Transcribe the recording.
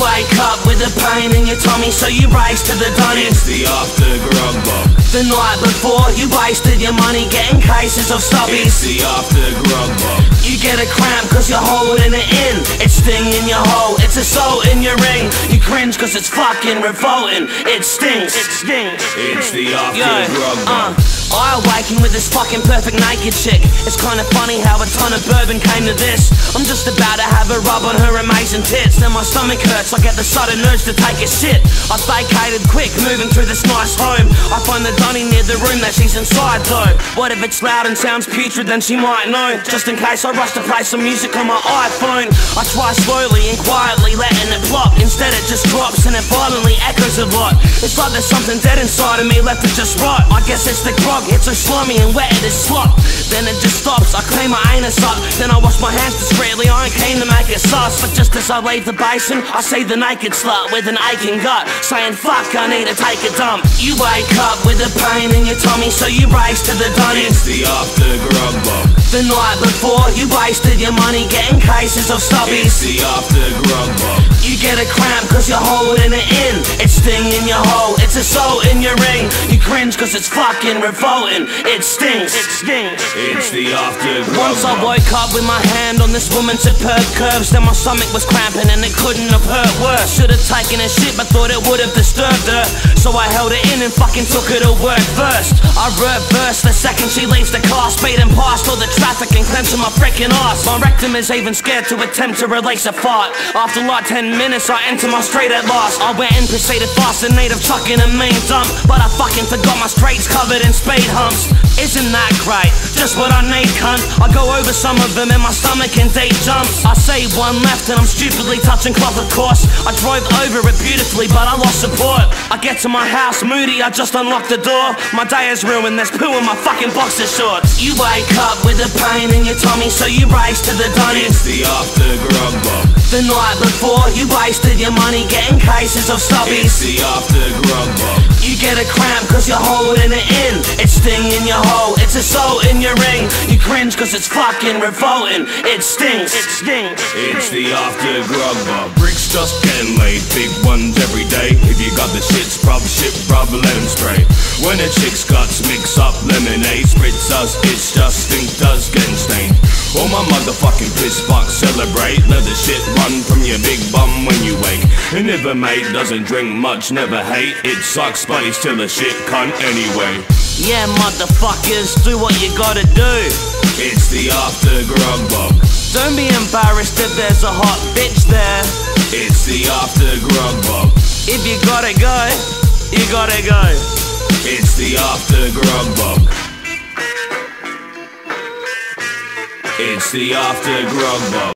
wake up with a pain in your tummy, so you race to the dunny. It's the after grog bog. The night before, you wasted your money getting cases of stubbies It's the after grog bog. You get a cramp cause you're holding it in. It's sting in your hole, it's a assault in your ring. You cringe cause it's fucking revolting. It stinks. It stinks. It's the after Yo, grub uh, I awaken with this fucking perfect naked chick. It's kinda funny how a ton of bourbon came to this. I'm just about to have a rub on her amazing tits. Then my stomach hurts, I get the sudden urge to take a shit. I vacated quick, moving through this nice home. I find the dunny near the room that she's inside though. What if it's loud and sounds putrid, then she might know. Just in case I rush to play some music on my iPhone. I try slowly and quietly letting Instead it just drops and it violently echoes a lot. It's like there's something dead inside of me left to just rot. I guess it's the grog, it's so slimy and wet it is slop. Then it just stops, I clean my anus up. Then I wash my hands discreetly, I ain't keen to make it sus. But just as I leave the basin, I see the naked slut with an aching gut. Saying fuck, I need to take a dump. You wake up with a pain in your tummy, so you race to the dunny. It's the after grog. The night before, you wasted your money getting cases of It's stubbies. the after grog bog. You a cramp cause you're holding it in. It's sting in your hole, it's assault in your ring. You cringe cause it's fucking revolting. It stinks. It stinks. It's the after Once I woke up with my hand on this woman's superb curves, then my stomach was cramping and it couldn't have hurt worse. Should have taken a shit, but thought it would have disturbed her. So I held it in and fucking took her to work first. I reversed the second she leaves the car, speeding past all the traffic and clenching my freaking ass. My rectum is even scared to attempt to release a fart. After like 10 minutes, I enter my straight at last. I went and proceeded fast in need of chucking a main dump, but I fucking forgot my straights covered in speed humps. Isn't that great? Just what I need, cunt. I go over some of them and my stomach in deep jumps. I say one left and I'm stupidly touching cloth, of course. I drove over it beautifully, but I lost support. I get to my house moody, I just unlock the door. My day is ruined, there's poo in my fucking boxer shorts. You wake up with a pain in your tummy, so you race to the dunny. It's the after grog bog. The night before, you wasted your money getting cases of stubbies. It's stubbies. the after grog bog. You get a cramp cause you're holding it in. It's sting in your hole, it's a assault in your ring. You cringe cause it's fucking revolting. It stinks. It stinks. It's the after grog bog. Bricks just getting laid, big ones every day. If you got the shits, prob shit, prob let 'em spray. When a chick's guts mix up lemonade, spritz us, it's just stink does getting stained. All my motherfucking piss fucks celebrate. Let the shit run from your big bum when you wake. And if a mate doesn't drink much, never hate. It sucks, but he's still a shit cunt anyway. Yeah, motherfuckers, do what you gotta do. It's the after grog bog. Don't be embarrassed if there's a hot bitch there. It's the after grog bog. If you gotta go, you gotta go. It's the after grog bog. It's the after grog bog.